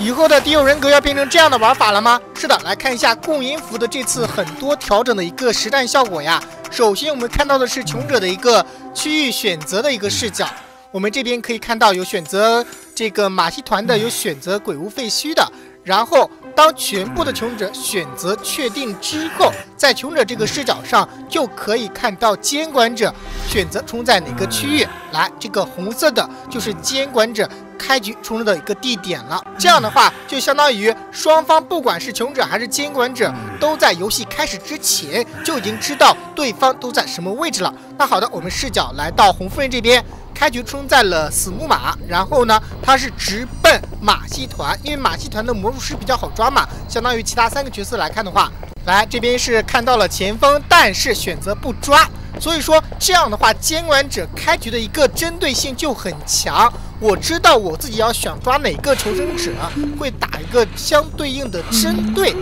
以后的敌友人格要变成这样的玩法了吗？是的，来看一下共赢服的这次很多调整的一个实战效果呀。首先我们看到的是穷者的一个区域选择的一个视角，我们这边可以看到有选择这个马戏团的，有选择鬼屋废墟的，然后。当全部的穷者选择确定之后，在穷者这个视角上就可以看到监管者选择冲在哪个区域来。这个红色的就是监管者开局冲的一个地点了。这样的话，就相当于双方不管是穷者还是监管者，都在游戏开始之前就已经知道对方都在什么位置了。那好的，我们视角来到红夫人这边。开局冲在了死木马，然后呢，他是直奔马戏团，因为马戏团的魔术师比较好抓嘛，相当于其他三个角色来看的话，来这边是看到了前锋，但是选择不抓，所以说这样的话，监管者开局的一个针对性就很强，我知道我自己要想抓哪个求生者，会打一个相对应的针对。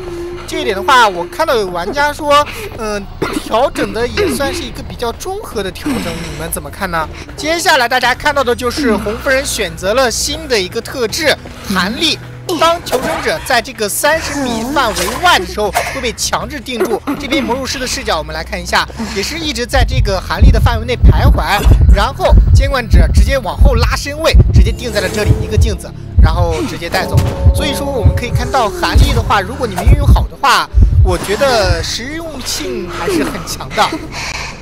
这一点的话，我看到有玩家说，嗯，调整的也算是一个比较综合的调整，你们怎么看呢？接下来大家看到的就是红夫人选择了新的一个特质弹力。当求生者在这个三十米范围外的时候，会被强制定住。这边魔术师的视角，我们来看一下，也是一直在这个韩立的范围内徘徊，然后监管者直接往后拉身位，直接定在了这里一个镜子。然后直接带走，所以说我们可以看到韩立的话，如果你们运用好的话，我觉得实用性还是很强的。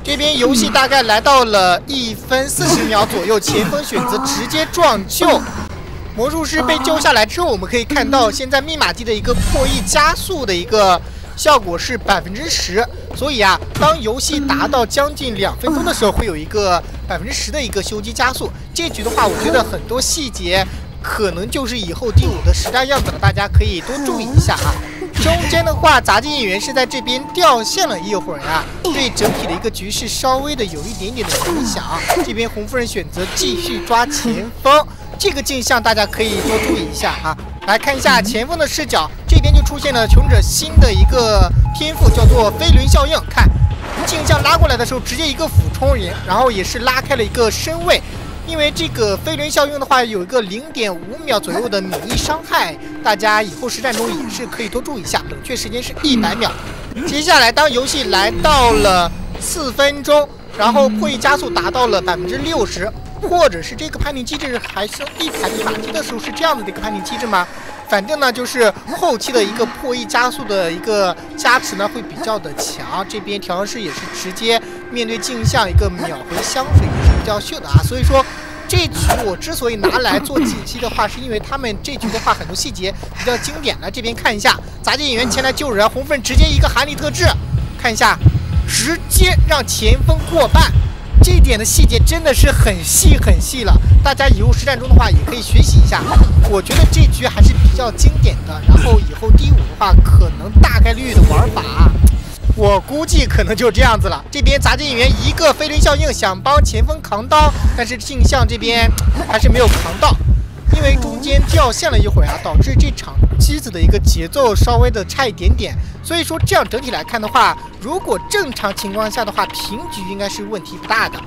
这边游戏大概来到了一分四十秒左右，前锋选择直接撞救，魔术师被救下来之后，我们可以看到现在密码机的一个破译加速的一个效果是百分之十，所以啊，当游戏达到将近两分钟的时候，会有一个百分之十的一个修机加速。这局的话，我觉得很多细节。可能就是以后第五的实战样子了，大家可以多注意一下啊。中间的话，杂技演员是在这边掉线了一会儿呀，对整体的一个局势稍微的有一点点的影响。这边红夫人选择继续抓前锋，这个镜像大家可以多注意一下啊。来看一下前锋的视角，这边就出现了穷者新的一个天赋，叫做飞轮效应。看镜像拉过来的时候，直接一个俯冲人，然后也是拉开了一个身位。因为这个飞轮效应的话，有一个零点五秒左右的免疫伤害，大家以后实战中也是可以多注意一下。冷却时间是一百秒。接下来，当游戏来到了四分钟，然后破译加速达到了百分之六十，或者是这个判定机制还是一排卡机的时候是这样子的一个判定机制吗？反正呢，就是后期的一个破译加速的一个加持呢会比较的强。这边调香师也是直接面对镜像一个秒回香水也是比较秀的啊。所以说这局我之所以拿来做解析的话，是因为他们这局的话很多细节比较经典。来这边看一下，杂技演员前来救人，红粉直接一个韩立特质，看一下，直接让前锋过半。这点的细节真的是很细很细了，大家以后实战中的话也可以学习一下。我觉得这局还是比较经典的，然后以后第五的话，可能大概率的玩法，我估计可能就这样子了。这边杂技演员一个飞轮效应想帮前锋扛刀，但是镜像这边还是没有扛到。因为中间掉线了一会儿啊，导致这场机子的一个节奏稍微的差一点点。所以说这样整体来看的话，如果正常情况下的话，平局应该是问题不大的。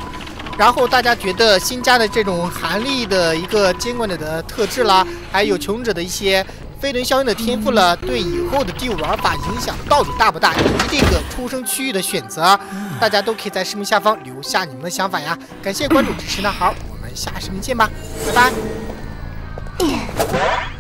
然后大家觉得新加的这种韩立的一个监管者的特质啦，还有穷者的一些飞轮效应的天赋了，对以后的第五玩法影响到底大不大？以及这个出生区域的选择，大家都可以在视频下方留下你们的想法呀。感谢关注支持呢，好，我们下视频见吧，拜拜。Yeah.